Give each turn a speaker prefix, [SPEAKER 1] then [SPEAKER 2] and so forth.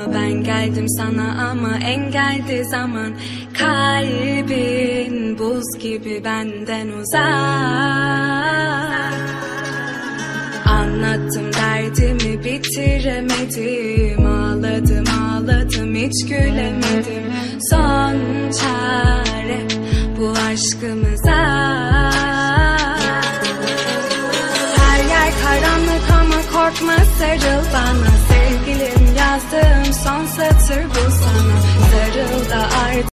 [SPEAKER 1] Ben geldim sana ama engeldi zaman. Kalbin buz gibi benden uzak. Anlattım derdimi bitiremedim. Ağladım ağladım hiç gülemedim. Son çare bu aşkımıza. Her yer karanlık ama korkma sarıl bana sunset circles.